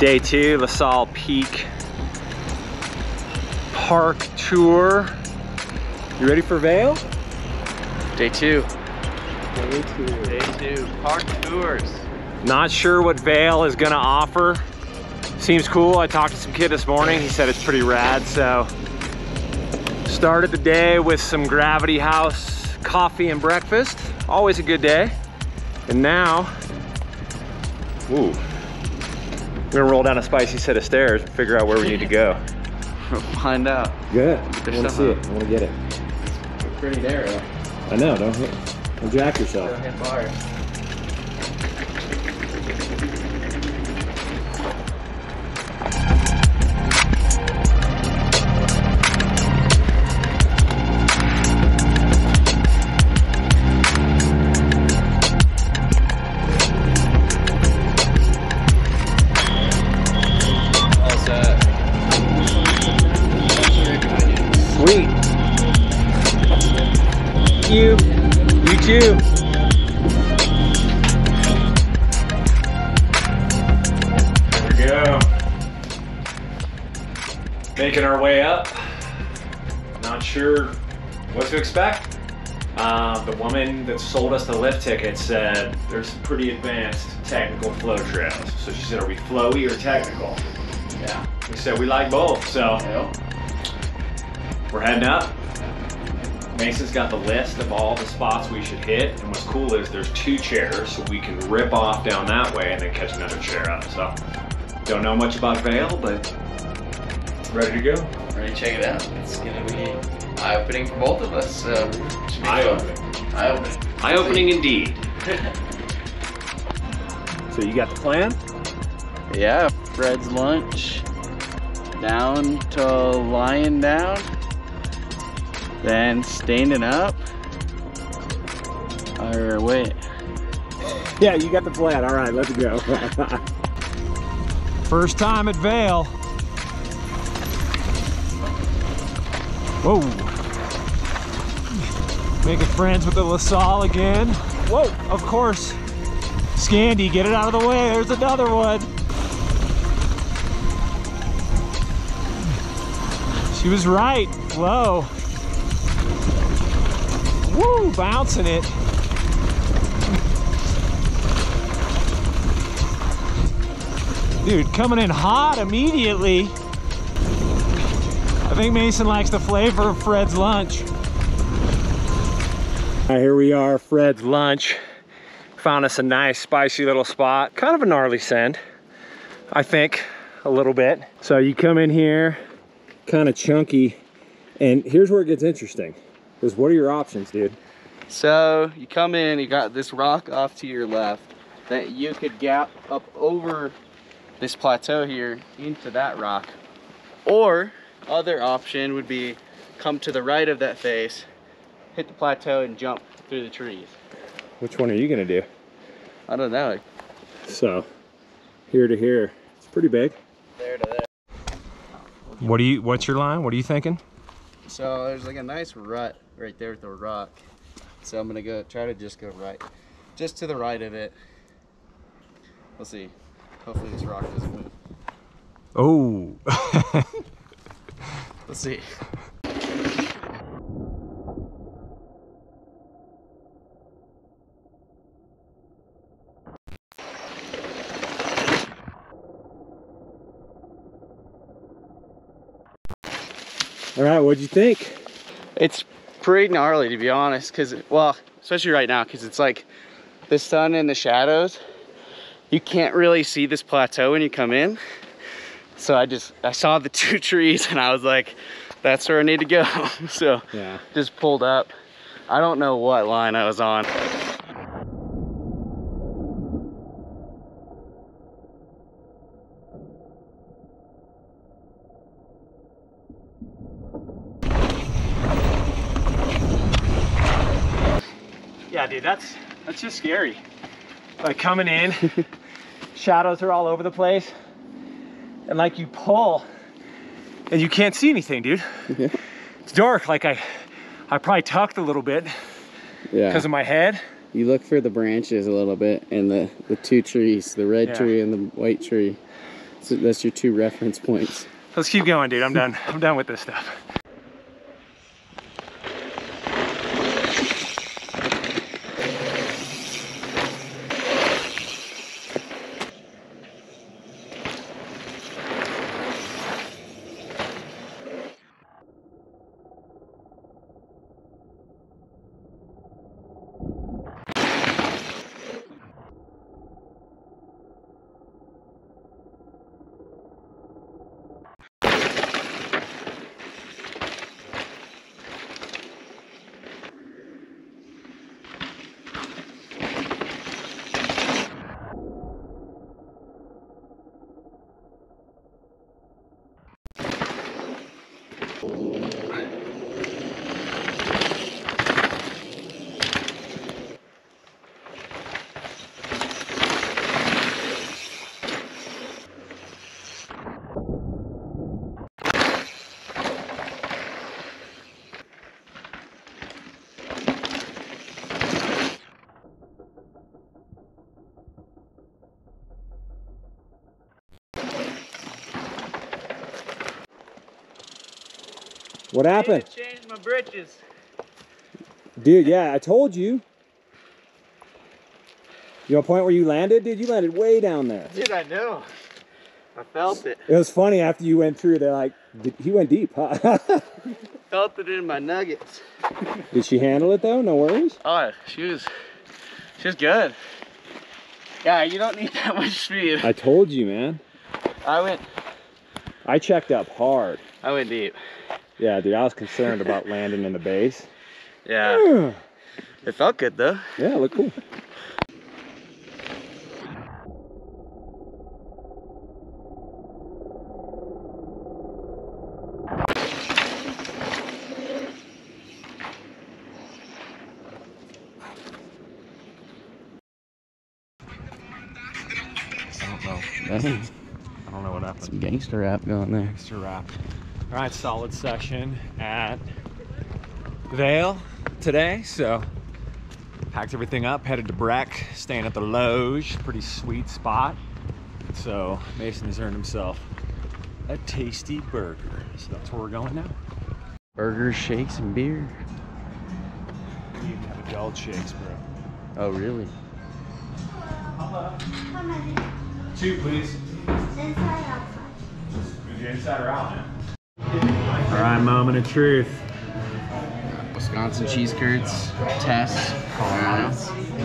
Day two, La Sal Peak Park Tour. You ready for Vail? Day two. Day two. Day two. Park tours. Not sure what Vail is gonna offer. Seems cool. I talked to some kid this morning. He said it's pretty rad, so. Started the day with some Gravity House coffee and breakfast. Always a good day. And now, ooh, we're gonna roll down a spicy set of stairs and figure out where we need to go. We'll find out. Good. I wanna see up. it. I wanna get it. It's Pretty narrow. I know, don't hit, don't jack yourself. Don't hit bars. You. You too. There we go. Making our way up. Not sure what to expect. Uh, the woman that sold us the lift ticket said there's some pretty advanced technical flow trails. So she said, are we flowy or technical? Yeah. We said we like both, so Yep. we're heading up. Mason's got the list of all the spots we should hit, and what's cool is there's two chairs, so we can rip off down that way and then catch another chair up. So, don't know much about Vail, but ready to go. Ready to check it out? It's gonna be eye-opening for both of us. So should be fun. Eye-opening. Eye-opening. Eye-opening indeed. So you got the plan? Yeah, Fred's lunch. Down to lying down. Then standing up. Or wait. Yeah, you got the plan. All right, let's go. First time at Vail. Whoa. Making friends with the La Sal again. Whoa, of course. Scandy, get it out of the way. There's another one. She was right. Whoa. Woo, bouncing it. Dude, coming in hot immediately. I think Mason likes the flavor of Fred's lunch. Right, here we are, Fred's lunch. Found us a nice spicy little spot. Kind of a gnarly send, I think, a little bit. So you come in here, kind of chunky, and here's where it gets interesting. Because what are your options, dude? So you come in, you got this rock off to your left that you could gap up over this plateau here into that rock. Or other option would be come to the right of that face, hit the plateau and jump through the trees. Which one are you gonna do? I don't know, So, here to here, it's pretty big. there to there. What do you? What's your line? What are you thinking? So there's like a nice rut right there with the rock. So I'm gonna go try to just go right, just to the right of it. We'll see. Hopefully this rock doesn't move. Oh, Let's see. all right. What'd you think? It's pretty gnarly to be honest, cause well, especially right now, cause it's like the sun and the shadows. You can't really see this plateau when you come in. So I just I saw the two trees and I was like, that's where I need to go. so Yeah. just pulled up. I don't know what line I was on. Yeah, that's that's just scary. Like coming in, shadows are all over the place, and like you pull, and you can't see anything, dude. It's dark. Like I, I probably tucked a little bit Yeah. because of my head. You look for the branches a little bit and the, the two trees, the red Yeah. tree and the white tree. So that's your two reference points. Let's keep going, dude. I'm done. I'm done with this stuff. What happened? Change my britches. Dude, yeah, I told you. You know, point where you landed? Dude, you landed way down there. Dude, I know. I felt it. It was funny after you went through, they're like, he went deep, huh? Felt it in my nuggets. Did she handle it though? No worries? Oh, she was, she was good. Yeah, you don't need that much speed. I told you, man. I went, I checked up hard. I went deep. Yeah, dude, I was concerned about landing in the base. Yeah, Yeah, it felt good though. it looked cool. I don't know. I don't know what happened. some gangster rap going there. Extra wrap. All right, solid session at Vail today. So packed everything up, headed to Breck, staying at the Loge, pretty sweet spot. So Mason has earned himself a tasty burger. So that's where we're going now. Burgers, shakes, and beer. We even have adult shakes, bro. Oh, really? How many? Two, please. Inside, outside. Inside or out, man. All right, moment of truth. Wisconsin cheese curds, Tess, Colorado.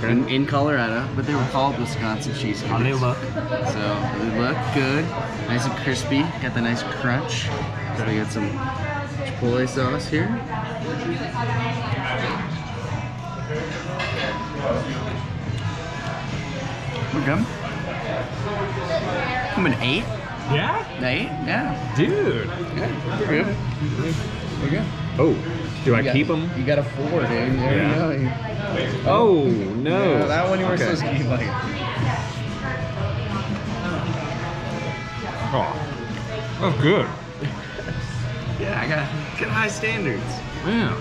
They're in, in Colorado, but they were called Wisconsin cheese curds. How they look? So they look good, nice and crispy. Got the nice crunch. So they got some chipotle sauce here. We're good. I'm an eight. Yeah, An? Yeah. dude. Yeah. We're good. We're good. Oh, do I got- keep them? You got a four, dude. There Yeah. you go. Oh no. Yeah, that one you were Okay. supposed to keep like. Oh, that's good. Yeah, I got good high standards. Yeah.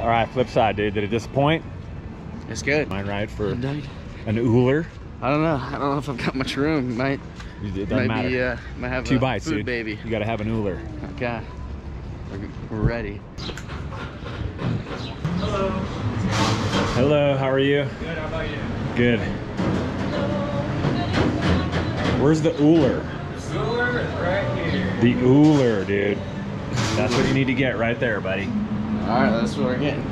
All right, flip side, dude. Did it disappoint? It's good. Mine right for I don't an Uller. Know. I don't know if I've got much room. Might It doesn't might matter. be uh might have Two a bites, food dude. baby. You gotta have an Uller. Okay. We're, we're ready. Hello, Hello. how are you? Good. How about you? Good. Where's the Uller? Cooler is right here. The Uller, dude. That's what you need to get right there, buddy. All right, that's what we're getting.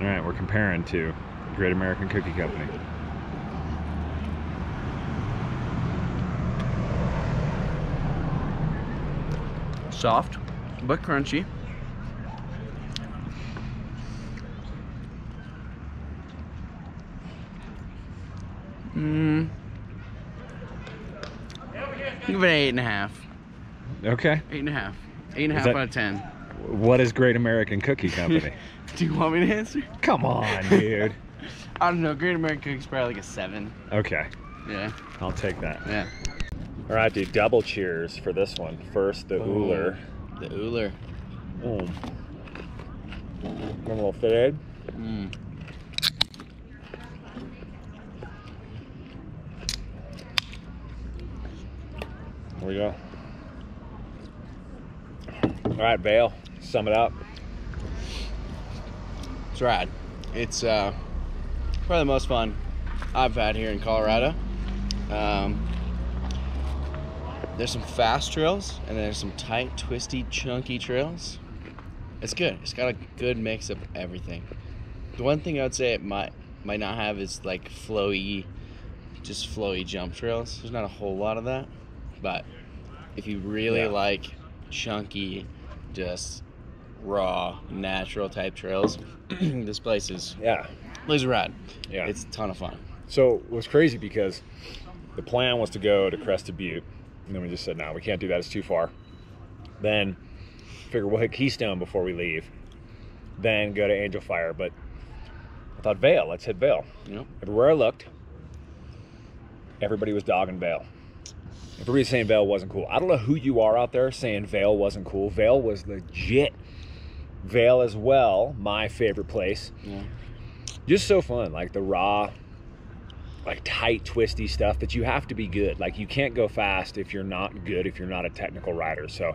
All right, we're comparing to Great American Cookie Company. Soft, but crunchy. Mmm. Give it an eight and a half. Okay. Eight and a half. Eight and a half out of ten. What is Great American Cookie Company? Do you want me to answer? Come on, dude. I don't know. Great American Cookie's probably like a seven. Okay, Yeah. I'll take that. Yeah. All right, dude. Double cheers for this one. First, the Uller. The Uller. Mm. a little fitted. Mm. There we go. All right, Vail, sum it up. It's rad. It's uh, probably the most fun I've had here in Colorado. Um, there's some fast trails and there's some tight, twisty, chunky trails. It's good. It's got a good mix of everything. The one thing I would say it might might not have is like flowy, just flowy jump trails. There's not a whole lot of that, but if you really Yeah. like chunky, just raw, natural type trails, this place is Yeah, is rad. yeah. It's a ton of fun. So it was crazy because the plan was to go to Crested Butte, and then we just said, no, we can't do that. It's too far. Then figure we'll hit Keystone before we leave. Then go to Angel Fire. But I thought Vail, let's hit Vail. You know? Everywhere I looked, everybody was dogging Vail. Everybody's saying Vail wasn't cool. I don't know who you are out there saying Vail wasn't cool. Vail was legit. Vail as well, my favorite place. Yeah. just so fun like the raw like tight twisty stuff that you have to be good. Like you can't go fast if you're not good if you're not a technical rider. So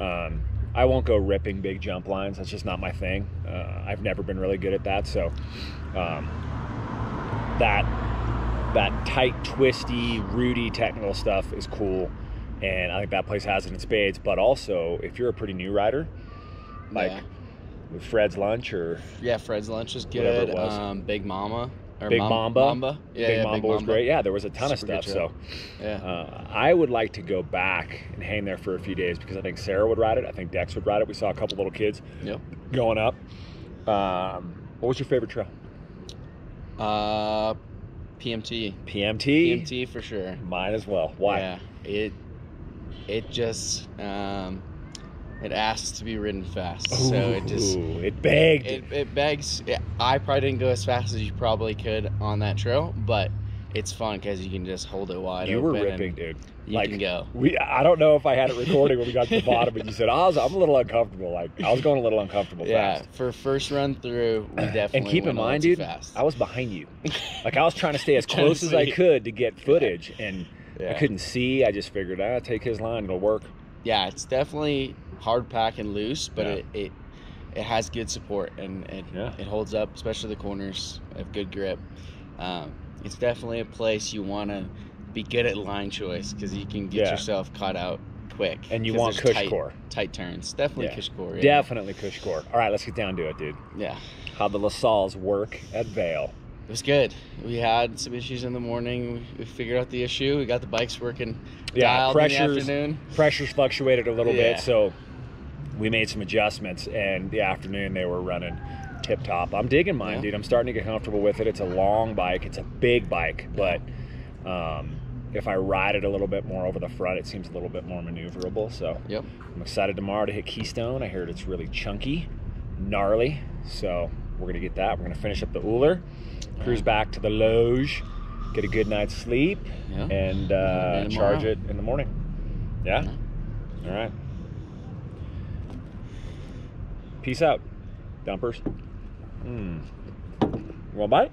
um, i won't go ripping big jump lines. That's just not my thing. Uh, i've never been really good at that. So um, that that tight twisty rooty technical stuff is cool. And i think that place has it in spades. But also if you're a pretty new rider like yeah. fred's lunch or Yeah, Fred's lunch is Whatever good. was. Um, Big Mama. Or Big Mam- Mamba. Mamba. Yeah, Big yeah, Mamba Big was great. Yeah, there was a ton Super of stuff. So Yeah. uh, I would like to go back and hang there for a few days because I think Sarah would ride it. I think Dex would ride it. We saw a couple little kids yep. going up. Um, what was your favorite trail? Uh, PMT. PMT. PMT for sure. Mine as well. Why? Yeah. It it just um it asks to be ridden fast. so it just it begged. it, it begs yeah, I probably didn't go as fast as you probably could on that trail, but it's fun because you can just hold it wide you were ripping, dude. you like can go. we, I don't know if I had it recording when we got to the bottom, but you said I was, I'm a little uncomfortable. Like I was going a little uncomfortable Yeah, fast. for first run through, we definitely And keep in mind, dude, fast. I was behind you. Like I was trying to stay as close as I could to get footage, and I couldn't see. I just figured, I ah, take his line, it'll work. Yeah, it's definitely hard pack and loose, but Yeah. it, it it has good support and it, Yeah. it holds up, especially the corners have good grip. Um, it's definitely a place you want to be good at line choice because you can get Yeah. yourself caught out quick. And you want cush tight, core. tight turns. Definitely Yeah. CushCore. Yeah. Definitely CushCore. All right, let's get down to it, dude. yeah, How the La Sals work at Vail. It was good. We had some issues in the morning. We, figured out the issue. We got the bikes working. Yeah, dialed in the pressures afternoon. pressures fluctuated a little Yeah. bit, so we made some adjustments. And the afternoon they were running tip top. I'm digging mine, Yeah. dude. I'm starting to get comfortable with it. It's a long bike. It's a big bike, but um, if I ride it a little bit more over the front, it seems a little bit more maneuverable. So Yep. I'm excited tomorrow to hit Keystone. I heard it's really chunky, gnarly. So we're gonna get that. We're gonna finish up the Uller, cruise back to the Loge, get a good night's sleep, Yeah. and uh, charge it in the morning. Yeah. Yeah. All right. Peace out, dumpers. Hmm. You want a bite?